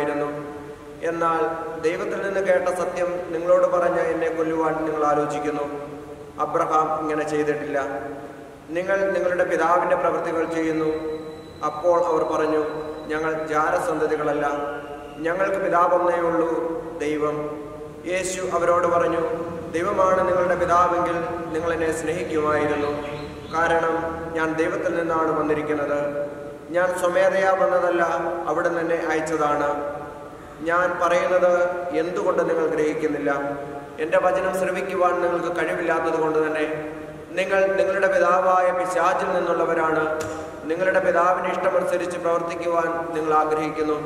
ചെയ്യുമായിരുന്നു എന്നാൽ ദൈവത്തിൽ നിന്ന് കേട്ട സത്യം നിങ്ങളോട് പറഞ്ഞ എന്നെ കൊല്ലുവാൻ നിങ്ങൾ ആലോചിക്കുന്നു. അബ്രഹാം ഇങ്ങനെ ചെയ്തിട്ടില്ല. നിങ്ങൾ നിങ്ങളുടെ പിതാവിന്റെ പ്രവൃത്തികൾ ചെയ്യുന്നു. അപ്പോൾ അവർ പറഞ്ഞു ഞങ്ങൾ ജാരസന്തതികളല്ല. ഞങ്ങൾക്ക് പിതാവെന്നേ ഉള്ളൂ ദൈവം. യേശു അവരോട് പറഞ്ഞു ദൈവമാണ് നിങ്ങളുടെ പിതാവെങ്കിൽ നിങ്ങൾ എന്നെ സ്നേഹിക്കുമായിരുന്നു. കാരണം ഞാൻ ദൈവത്തിൽ നിന്നാണ് വന്നിരിക്കുന്നത്. ഞാൻ സ്വമേധയാ വന്നതല്ല അവിടെ തന്നെ അയച്ചതാണ്. ഞാൻ പറയുന്നത് എന്തുകൊണ്ട് നിങ്ങൾ ഗ്രഹിക്കുന്നില്ല? എന്റെ വചനം ശ്രവിക്കുവാൻ നിങ്ങൾക്ക് കഴിവില്ലാത്തത് കൊണ്ട് തന്നെ. നിങ്ങൾ നിങ്ങളുടെ പിതാവായ പിശാചിൽ നിന്നുള്ളവരാണ്. നിങ്ങളുടെ പിതാവിന് ഇഷ്ടമനുസരിച്ച് പ്രവർത്തിക്കുവാൻ നിങ്ങൾ ആഗ്രഹിക്കുന്നു.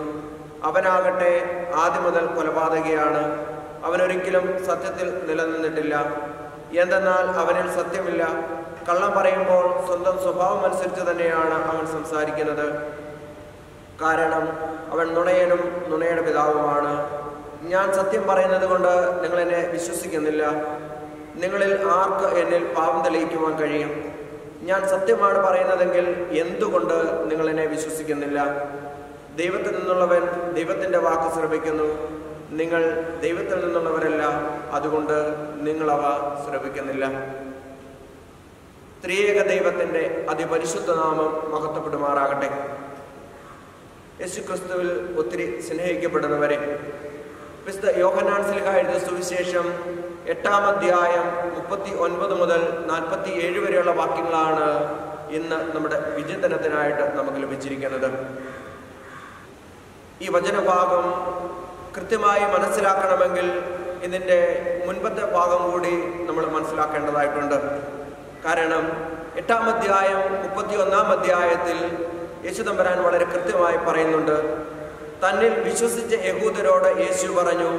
അവനാകട്ടെ ആദ്യം മുതൽ കൊലപാതകയാണ്. അവനൊരിക്കലും സത്യത്തിൽ നിലനിന്നിട്ടില്ല. എന്തെന്നാൽ അവനിൽ സത്യമില്ല. കള്ളം പറയുമ്പോൾ സ്വന്തം സ്വഭാവം അനുസരിച്ച് തന്നെയാണ് അവൻ സംസാരിക്കുന്നത്. കാരണം അവൻ നുണയനും നുണയുടെ പിതാവുമാണ്. ഞാൻ സത്യം പറയുന്നത് കൊണ്ട് നിങ്ങൾ എന്നെ വിശ്വസിക്കുന്നില്ല. നിങ്ങളിൽ ആർക്ക് എന്നിൽ പാവം തെളിയിക്കുവാൻ കഴിയും? ഞാൻ സത്യമാണ് പറയുന്നതെങ്കിൽ എന്തുകൊണ്ട് നിങ്ങൾ എന്നെ വിശ്വസിക്കുന്നില്ല? ദൈവത്തിൽ നിന്നുള്ളവൻ ദൈവത്തിന്റെ വാക്ക് ശ്രമിക്കുന്നു നിങ്ങൾ ദൈവത്തിൽ നിന്നുള്ളവരല്ല. അതുകൊണ്ട് നിങ്ങളവ ശ്രമിക്കുന്നില്ല ത്രിയേക ദൈവത്തിന്റെ അതിപരിശുദ്ധ നാമം മഹത്വപ്പെടുമാറാകട്ടെ. യേശുക്രിസ്തുവിൽ ഒത്തിരി സ്നേഹിക്കപ്പെടുന്നവരെ വിശുദ്ധ യോഹനാൻ സിൽഹ എഴുതിയ സുവിശേഷം എട്ടാം അധ്യായം മുപ്പത്തി ഒൻപത് മുതൽ നാൽപ്പത്തി ഏഴ് വരെയുള്ള വാക്യങ്ങളാണ് ഇന്ന് നമ്മുടെ വിചിന്തനത്തിനായിട്ട് നമുക്ക് ലഭിച്ചിരിക്കുന്നത്. ഈ വചനഭാഗം കൃത്യമായി മനസ്സിലാക്കണമെങ്കിൽ ഇതിന്റെ മുൻപത്തെ ഭാഗം കൂടി നമ്മൾ മനസ്സിലാക്കേണ്ടതായിട്ടുണ്ട്. കാരണം എട്ടാം അധ്യായം മുപ്പത്തി ഒന്നാം അധ്യായത്തിൽ യേശുദമ്പരാൻ വളരെ കൃത്യമായി പറയുന്നുണ്ട്. തന്നിൽ വിശ്വസിച്ച യഹൂദരോട് യേശു പറഞ്ഞു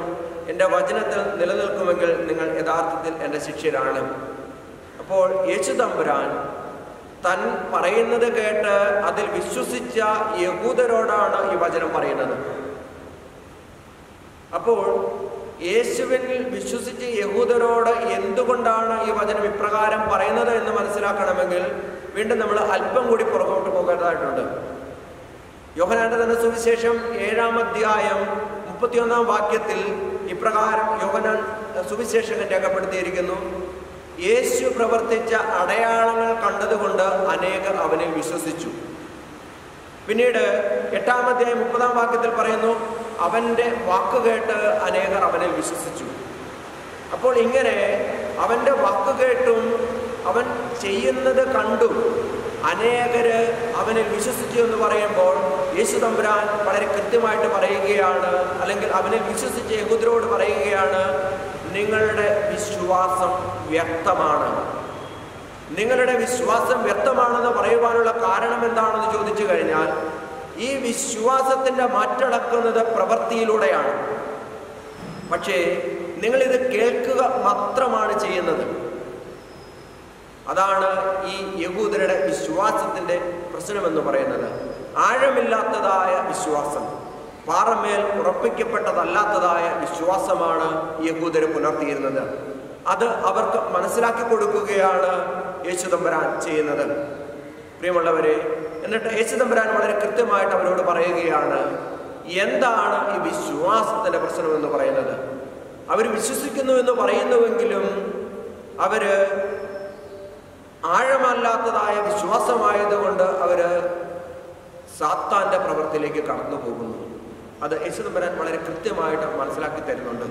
എന്റെ വചനത്തിൽ നിലനിൽക്കുമെങ്കിൽ നിങ്ങൾ യഥാർത്ഥത്തിൽ എന്റെ ശിഷ്യരാണ്. അപ്പോൾ യേശു തമ്പുരാൻ തൻ പറയുന്നത് കേട്ട് അതിൽ വിശ്വസിച്ച യഹൂദരോടാണ് ഈ വചനം പറയുന്നത്. അപ്പോൾ യേശുവിനിൽ വിശ്വസിച്ച് യഹൂദരോട് എന്തുകൊണ്ടാണ് ഈ വചനം ഇപ്രകാരം പറയുന്നത് എന്ന് മനസ്സിലാക്കണമെങ്കിൽ വീണ്ടും നമ്മൾ അല്പം കൂടി പുറകോട്ട് പോകേണ്ടതായിട്ടുണ്ട്. യോഹനാന്റെ തന്നെ സുവിശേഷം ഏഴാം അധ്യായം മുപ്പത്തിയൊന്നാം വാക്യത്തിൽ ഇപ്രകാരം യോഹനാൻ സുവിശേഷകൻ രേഖപ്പെടുത്തിയിരിക്കുന്നു. യേശു പ്രവർത്തിച്ച അടയാളങ്ങൾ കണ്ടതുകൊണ്ട് അനേകർ അവനെ വിശ്വസിച്ചു. പിന്നീട് എട്ടാം അധ്യായം മുപ്പതാം വാക്യത്തിൽ പറയുന്നു അവന്റെ വാക്ക് കേട്ട് അനേകർ അവനെ വിശ്വസിച്ചു. അപ്പോൾ ഇങ്ങനെ അവന്റെ വാക്ക് കേട്ടും അവൻ ചെയ്യുന്നത് കണ്ടും അനേകര് അവനെ വിശ്വസിച്ചു എന്ന് പറയുമ്പോൾ യേശു തമ്പുരാൻ വളരെ കൃത്യമായിട്ട് പറയുകയാണ് അല്ലെങ്കിൽ അവനെ വിശ്വസിച്ച യഹൂദരോട് പറയുകയാണ് നിങ്ങളുടെ വിശ്വാസം വ്യക്തമാണ്. നിങ്ങളുടെ വിശ്വാസം വ്യക്തമാണെന്ന് പറയുവാനുള്ള കാരണം എന്താണെന്ന് ചോദിച്ചു കഴിഞ്ഞാൽ ഈ വിശ്വാസത്തിന്റെ മാറ്റടക്കുന്നത് പ്രവൃത്തിയിലൂടെയാണ്. പക്ഷേ നിങ്ങളിത് കേൾക്കുക മാത്രമാണ് ചെയ്യുന്നത്. അതാണ് ഈ യഹൂദരുടെ വിശ്വാസത്തിന്റെ പ്രശ്നമെന്ന് പറയുന്നത്. ആഴമില്ലാത്തതായ വിശ്വാസം പാറമേൽ ഉറപ്പിക്കപ്പെട്ടതല്ലാത്തതായ വിശ്വാസമാണ് യഹൂദർ പുലർത്തിയിരുന്നത്. അത് അവർക്ക് മനസ്സിലാക്കി കൊടുക്കുകയാണ് യേശുദമ്പരാൻ ചെയ്യുന്നത്. പ്രിയമുള്ളവരെ എന്നിട്ട് യേശുദമ്പരാൻ വളരെ കൃത്യമായിട്ട് അവരോട് പറയുകയാണ് എന്താണ് ഈ വിശ്വാസത്തിന്റെ പ്രശ്നം എന്ന് പറയുന്നത്? അവർ വിശ്വസിക്കുന്നു എന്ന് പറയുന്നുവെങ്കിലും അവർ ആഴമല്ലാത്തതായ വിശ്വാസമായതുകൊണ്ട് അവർ സാത്താന്റെ പ്രവൃത്തിയിലേക്ക് കടന്നു പോകുന്നു. അത് യേശുദമ്പരാൻ വളരെ കൃത്യമായിട്ട് മനസ്സിലാക്കി തരുന്നുണ്ട്.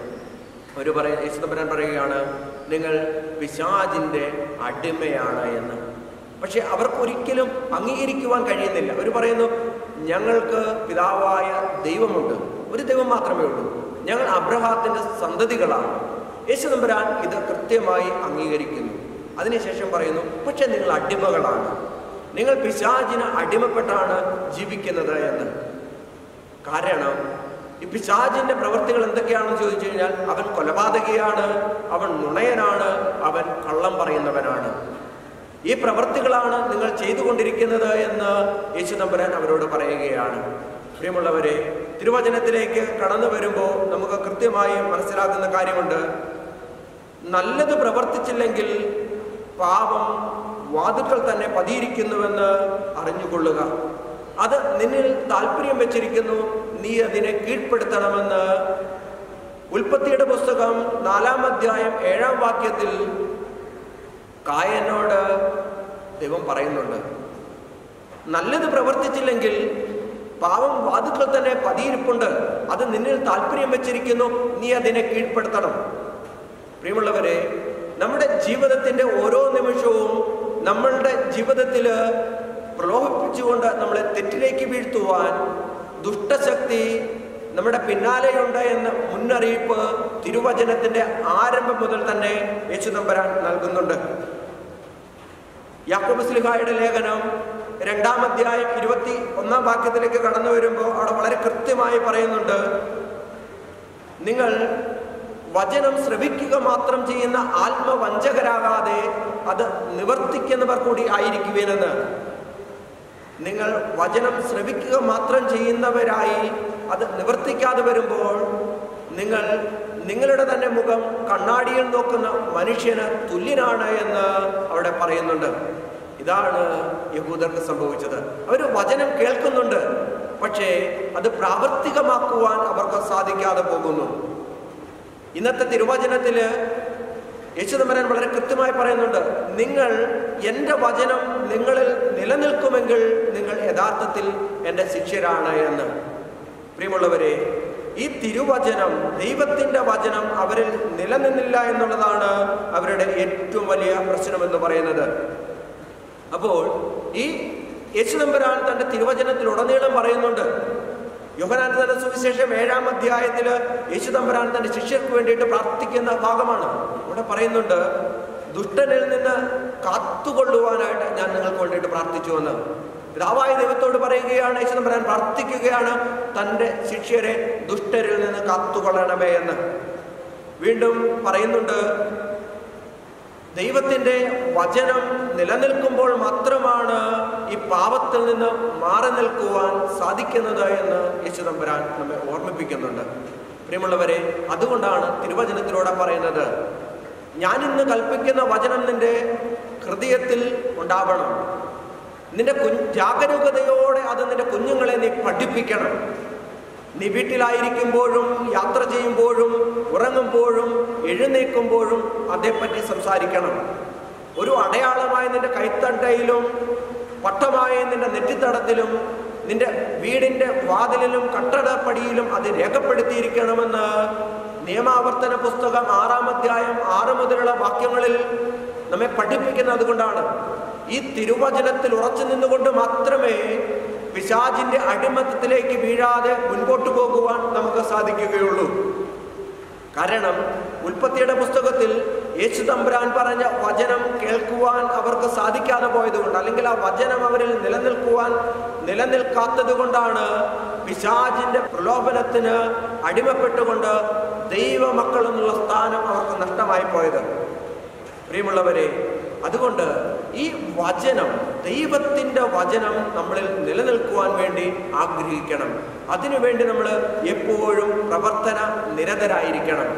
അവർ പറയ യേശുദമ്പരാൻ പറയുകയാണ് നിങ്ങൾ വിശാജിന്റെ അടിമയാണ് എന്ന്. പക്ഷെ അവർക്ക് ഒരിക്കലും അംഗീകരിക്കുവാൻ കഴിയുന്നില്ല. അവർ പറയുന്നു ഞങ്ങൾക്ക് പിതാവായ ദൈവമുണ്ട്. ഒരു ദൈവം മാത്രമേ ഉള്ളൂ. ഞങ്ങൾ അബ്രഹാത്തിന്റെ സന്തതികളാണ്. യേശു നമ്പുരാൻ ഇത് കൃത്യമായി അംഗീകരിക്കുന്നു. അതിനുശേഷം പറയുന്നു പക്ഷെ നിങ്ങൾ അടിമകളാണ്. നിങ്ങൾ പിശാചിന് അടിമപ്പെട്ടാണ് ജീവിക്കുന്നത് എന്ന്. കാരണം ഈ പിശാചിന്റെ പ്രവൃത്തികൾ എന്തൊക്കെയാണെന്ന് ചോദിച്ചു കഴിഞ്ഞാൽ അവൻ കൊലപാതകയാണ് അവൻ നുണയനാണ് അവൻ കള്ളം പറയുന്നവനാണ്. ഈ പ്രവൃത്തികളാണ് നിങ്ങൾ ചെയ്തുകൊണ്ടിരിക്കുന്നത് എന്ന് യേശു തമ്പുരാൻ അവരോട് പറയുകയാണ്. പ്രിയമുള്ളവരെ തിരുവചനത്തിലേക്ക് കടന്നു വരുമ്പോൾ നമുക്ക് കൃത്യമായി മനസ്സിലാക്കുന്ന കാര്യമുണ്ട്. നല്ലത് പ്രവർത്തിച്ചില്ലെങ്കിൽ പാപം വാതുക്കൾ തന്നെ പതിയിരിക്കുന്നുവെന്ന് അറിഞ്ഞുകൊള്ളുക. അത് നിന്നിൽ താല്പര്യം വെച്ചിരിക്കുന്നു. നീ അതിനെ കീഴ്പ്പെടുത്തണമെന്ന്. ഉൽപ്പത്തിയുടെ പുസ്തകം നാലാം അധ്യായം ഏഴാം വാക്യത്തിൽ കായനോട് ദൈവം പറയുന്നുണ്ട് നല്ലത് പ്രവർത്തിച്ചില്ലെങ്കിൽ പാവം വാതുക്കൾ തന്നെ പതിയിരിപ്പുണ്ട്. അത് നിന്നിൽ താല്പര്യം വെച്ചിരിക്കുന്നു. നീ അതിനെ കീഴ്പ്പെടുത്തണം. പ്രിയമുള്ളവരെ നമ്മുടെ ജീവിതത്തിന്റെ ഓരോ നിമിഷവും നമ്മളുടെ ജീവിതത്തിൽ പ്രലോഭിപ്പിച്ചുകൊണ്ട് നമ്മളെ തെറ്റിലേക്ക് വീഴ്ത്തുവാൻ ദുഷ്ടശക്തി നമ്മുടെ പിന്നാലെയുണ്ട് എന്ന മുന്നറിയിപ്പ് തിരുവചനത്തിന്റെ ആരംഭം മുതൽ തന്നെ യേശു നമ്പരാൻ നൽകുന്നുണ്ട്. യാക്കോബ് സ്ലിഹായുടെ ലേഖനം രണ്ടാം അധ്യായം ഇരുപത്തി ഒന്നാം വാക്യത്തിലേക്ക് കടന്നു വരുമ്പോൾ അവിടെ വളരെ കൃത്യമായി പറയുന്നുണ്ട് നിങ്ങൾ വചനം ശ്രവിക്കുക മാത്രം ചെയ്യുന്ന ആത്മവഞ്ചകരാകാതെ അത് നിവർത്തിക്കുന്നവർ കൂടി ആയിരിക്കുവേനെന്ന് നിങ്ങൾ വചനം ശ്രവിക്കുക മാത്രം ചെയ്യുന്നവരായി അത് നിവർത്തിക്കാതെ വരുമ്പോൾ നിങ്ങൾ നിങ്ങളുടെ തന്നെ മുഖം കണ്ണാടിയിൽ നോക്കുന്ന മനുഷ്യന് തുല്യനാണ് എന്ന് അവിടെ പറയുന്നുണ്ട്. ഇതാണ് യഹൂദർക്ക് സംഭവിച്ചത്. അവർ വചനം കേൾക്കുന്നുണ്ട്. പക്ഷേ അത് പ്രാവർത്തികമാക്കുവാൻ അവർക്ക് സാധിക്കാതെ പോകുന്നു. ഇന്നത്തെ തിരുവചനത്തിൽ യേശുദമ്പരൻ വളരെ കൃത്യമായി പറയുന്നുണ്ട്. നിങ്ങൾ എന്റെ വചനം നിങ്ങളിൽ നിലനിൽക്കുമെങ്കിൽ നിങ്ങൾ യഥാർത്ഥത്തിൽ എന്റെ ശിഷ്യരാണ് എന്ന്. പ്രിയമുള്ളവരെ ഈ തിരുവചനം ദൈവത്തിന്റെ വചനം അവരിൽ നിലനിന്നില്ല എന്നുള്ളതാണ് അവരുടെ ഏറ്റവും വലിയ പ്രശ്നമെന്ന് പറയുന്നത്. അപ്പോൾ ഈ യേശുദമ്പരാൻ തന്റെ തിരുവചനത്തിൽ ഉടനീളം പറയുന്നുണ്ട്. യോഹനാനന്ദ സുവിശേഷം ഏഴാം അധ്യായത്തിൽ യേശു തമ്പരാൻ തന്റെ ശിഷ്യർക്ക് വേണ്ടിയിട്ട് പ്രാർത്ഥിക്കുന്ന ഭാഗമാണ്. ഇവിടെ പറയുന്നുണ്ട് ദുഷ്ടനിൽ നിന്ന് കാത്തുകൊള്ളുവാനായിട്ട് ഞാൻ നിങ്ങൾക്ക് വേണ്ടിയിട്ട് പ്രാർത്ഥിച്ചു എന്ന് പിതാവായ ദൈവത്തോട് പറയുകയാണ് യേശുദമ്പരാൻ പ്രാർത്ഥിക്കുകയാണ് തന്റെ ശിഷ്യരെ ദുഷ്ടരിൽ നിന്ന് കാത്തുകൊള്ളണമേ എന്ന്. വീണ്ടും പറയുന്നുണ്ട് ദൈവത്തിന്റെ വചനം നിലനിൽക്കുമ്പോൾ മാത്രമാണ് ഈ പാപത്തിൽ നിന്ന് മാറി നിൽക്കുവാൻ സാധിക്കുന്നത് എന്ന് യേശുദമ്പരാൻ നമ്മെ ഓർമ്മിപ്പിക്കുന്നുണ്ട്. പ്രിയമുള്ളവരെ അതുകൊണ്ടാണ് തിരുവചനത്തിലൂടെ പറയുന്നത് ഞാനിന്ന് കൽപ്പിക്കുന്ന വചനം നിന്റെ ഹൃദയത്തിൽ ഉണ്ടാവണം. നിന്റെ കുഞ്ഞ് ജാഗരൂകതയോടെ അത് നിന്റെ കുഞ്ഞുങ്ങളെ നീ പഠിപ്പിക്കണം. നീ വീട്ടിലായിരിക്കുമ്പോഴും യാത്ര ചെയ്യുമ്പോഴും ഉറങ്ങുമ്പോഴും എഴുന്നേൽക്കുമ്പോഴും അതേപ്പറ്റി സംസാരിക്കണം. ഒരു അടയാളമായി നിന്റെ കൈത്തണ്ടയിലും പട്ടമായി നിന്റെ നെറ്റിത്തടത്തിലും നിന്റെ വീടിന്റെ വാതിലിലും കട്ടടപ്പടിയിലും അത് രേഖപ്പെടുത്തിയിരിക്കണമെന്ന് നിയമാവർത്തന പുസ്തകം ആറാം അധ്യായം ആറ് മുതലുള്ള വാക്യങ്ങളിൽ നമ്മെ പഠിപ്പിക്കുന്നത് കൊണ്ടാണ്. ഈ തിരുവചനത്തിൽ ഉറച്ചു നിന്നുകൊണ്ട് മാത്രമേ പിശാചിന്റെ അടിമത്തത്തിലേക്ക് വീഴാതെ മുൻപോട്ട് പോകുവാൻ നമുക്ക് സാധിക്കുകയുള്ളൂ. കാരണം ഉൽപ്പത്തിയുടെ പുസ്തകത്തിൽ യേശു തമ്പുരാൻ പറഞ്ഞ വചനം കേൾക്കുവാൻ അവർക്ക് സാധിക്കാതെ പോയതുകൊണ്ട് അല്ലെങ്കിൽ ആ വചനം അവരിൽ നിലനിൽക്കുവാൻ നിലനിൽക്കാത്തത് കൊണ്ടാണ് പിശാചിന്റെ പ്രലോഭനത്തിന് അടിമപ്പെട്ടുകൊണ്ട് ദൈവമക്കൾ എന്നുള്ള സ്ഥാനം അവർക്ക് നഷ്ടമായി പോയത്. പ്രിയമുള്ളവരെ അതുകൊണ്ട് ഈ വചനം ദൈവത്തിന്റെ വചനം നമ്മളിൽ നിലനിൽക്കുവാൻ വേണ്ടി ആഗ്രഹിക്കണം. അതിനുവേണ്ടി നമ്മൾ എപ്പോഴും പ്രവർത്തന നിരതരായിരിക്കണം.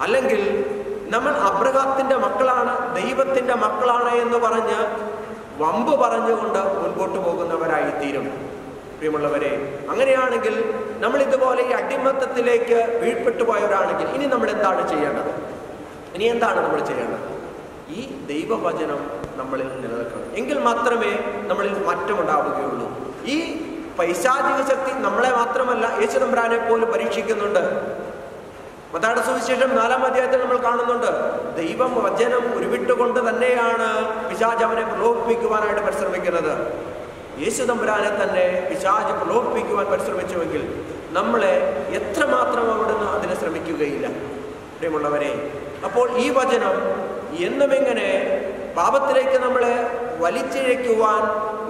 അല്ലെങ്കിൽ നമ്മൾ അബ്രഹാത്തിന്റെ മക്കളാണ് ദൈവത്തിന്റെ മക്കളാണ് എന്ന് പറഞ്ഞ് വമ്പ് പറഞ്ഞുകൊണ്ട് മുൻപോട്ട് പോകുന്നവരായി തീരും പ്രിയമുള്ളവരെ അങ്ങനെയാണെങ്കിൽ നമ്മൾ ഇതുപോലെ ഈ അടിമത്തത്തിലേക്ക് വീഴ്പ്പെട്ടു പോയവരാണെങ്കിൽ ഇനി നമ്മൾ എന്താണ് ചെയ്യേണ്ടത്? ഇനി എന്താണ് നമ്മൾ ചെയ്യേണ്ടത്? ഈ ദൈവവചനം നമ്മളിൽ നിലനിൽക്കണം. എങ്കിൽ മാത്രമേ നമ്മളിൽ മാറ്റമുണ്ടാവുകയുള്ളൂ ഈ പൈശാചിക ശക്തി നമ്മളെ മാത്രമല്ല യേശുദമ്പരാനെ പോലും പരീക്ഷിക്കുന്നുണ്ട്. മതാട സുവിശേഷം നാലാം അധ്യായത്തിൽ നമ്മൾ കാണുന്നുണ്ട് ദൈവം വചനം ഉരുവിട്ടുകൊണ്ട് തന്നെയാണ് പിശാജ് അവനെ പ്രലോഭിപ്പിക്കുവാനായിട്ട് പരിശ്രമിക്കുന്നത്. യേശുദമ്പുരാനെ തന്നെ പിശാജ് പ്രലോഭിപ്പിക്കുവാൻ പരിശ്രമിച്ചുവെങ്കിൽ നമ്മളെ എത്രമാത്രം അവിടുന്ന് അതിനെ ശ്രമിക്കുകയില്ല. പ്രിയമുള്ളവരെ അപ്പോൾ ഈ വചനം എന്നുമെങ്ങനെ പാപത്തിലേക്ക് നമ്മളെ വലിച്ചിഴയ്ക്കുവാൻ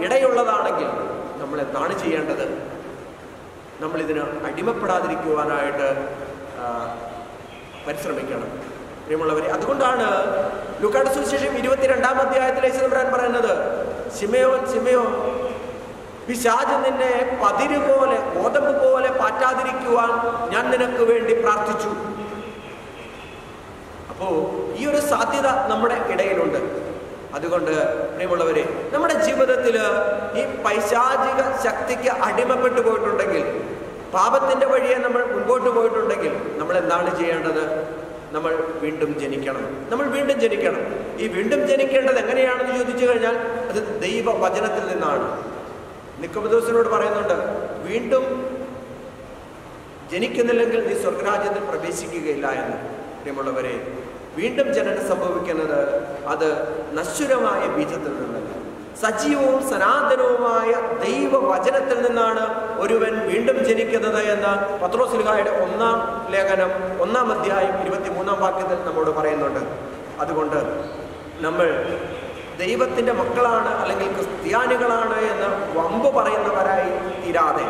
ഇടയുള്ളതാണെങ്കിൽ നമ്മൾ എന്താണ് ചെയ്യേണ്ടത് നമ്മളിതിന് അടിമപ്പെടാതിരിക്കുവാനായിട്ട് പരിശ്രമിക്കണം. പ്രിയമുള്ളവരെ അതുകൊണ്ടാണ് ലുക്കാട് സുവിശേഷം ഇരുപത്തിരണ്ടാം അധ്യായത്തിലെ യേശുദമ്പുരാൻ പറയുന്നത് സിമയോ സിമയോ പിശാജ് നിന്നെ പതിര് പോലെ ഗോതമ്പ് പോലെ പാറ്റാതിരിക്കുവാൻ ഞാൻ നിനക്ക് വേണ്ടി പ്രാർത്ഥിച്ചു. അപ്പോ ഈ ഒരു സാധ്യത നമ്മുടെ ഇടയിലുണ്ട്. അതുകൊണ്ട് പ്രിയമുള്ളവരെ നമ്മുടെ ജീവിതത്തിൽ ഈ പൈശാചിക ശക്തിക്ക് അടിമപ്പെട്ടു പോയിട്ടുണ്ടെങ്കിൽ പാപത്തിന്റെ വഴിയെ നമ്മൾ മുൻപോട്ട് പോയിട്ടുണ്ടെങ്കിൽ നമ്മൾ എന്താണ് ചെയ്യേണ്ടത്? നമ്മൾ വീണ്ടും ജനിക്കണം. നമ്മൾ വീണ്ടും ജനിക്കണം. ഈ വീണ്ടും ജനിക്കേണ്ടത് എങ്ങനെയാണെന്ന് ചോദിച്ചു കഴിഞ്ഞാൽ അത് ദൈവ വചനത്തിൽ നിന്നാണ്. നിക്കമദോസിനോട് പറയുന്നുണ്ട് വീണ്ടും ജനിക്കുന്നില്ലെങ്കിൽ നീ സ്വർഗരാജ്യത്തിൽ പ്രവേശിക്കുകയില്ല എന്ന്. പ്രിയമുള്ളവരെ വീണ്ടും ജനനം സംഭവിക്കുന്നത് അത് നശ്വരമായ ബീജത്തിൽ നിന്നല്ല. സജീവവും സനാതനവുമായ ദൈവവചനത്തിൽ നിന്നാണ് ഒരുവൻ വീണ്ടും ജനിക്കുന്നത് എന്ന് പത്രോസ്ലിഹായുടെ ഒന്നാം ലേഖനം ഒന്നാം അധ്യായം ഇരുപത്തിമൂന്നാം വാക്യത്തിൽ നമ്മോട് പറയുന്നുണ്ട്. അതുകൊണ്ട് നമ്മൾ ദൈവത്തിന്റെ മക്കളാണ് അല്ലെങ്കിൽ ക്രിസ്ത്യാനികളാണ് എന്ന് വമ്പ് പറയുന്നവരായി തീരാതെ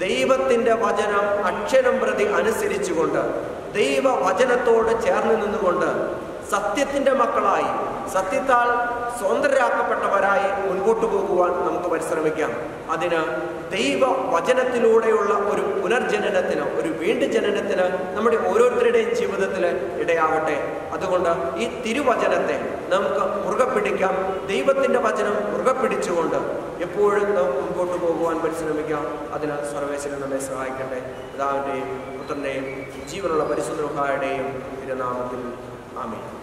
ദൈവത്തിന്റെ വചനം അക്ഷരം പ്രതി അനുസരിച്ചുകൊണ്ട് ദൈവവചനത്തോട് ചേർന്ന് നിന്നുകൊണ്ട് സത്യത്തിന്റെ മക്കളായി സത്യത്താൽ സ്വതന്ത്രരാക്കപ്പെട്ടവരായി മുൻപോട്ട് പോകുവാൻ നമുക്ക് പരിശ്രമിക്കാം. അതിന് ദൈവ വചനത്തിലൂടെയുള്ള ഒരു പുനർജനനത്തിന് ഒരു വീണ്ടും ജനനത്തിന് നമ്മുടെ ഓരോരുത്തരുടെയും ജീവിതത്തിൽ ഇടയാവട്ടെ അതുകൊണ്ട് ഈ തിരുവചനത്തെ നമുക്ക് മുറുകെ പിടിക്കാം. ദൈവത്തിന്റെ വചനം മുറുകെ പിടിച്ചുകൊണ്ട് എപ്പോഴും നമുക്ക് മുമ്പോട്ട് പോകുവാൻ പരിശ്രമിക്കാം. അതിന് സർവേശ്വരൻ നമ്മെ സഹായിക്കട്ടെ. പിതാവിന്റെയും പുത്രന്റെയും ജീവനുള്ള പരിശുദ്ധ തിരുനാമത്തിൽ ആമീൻ.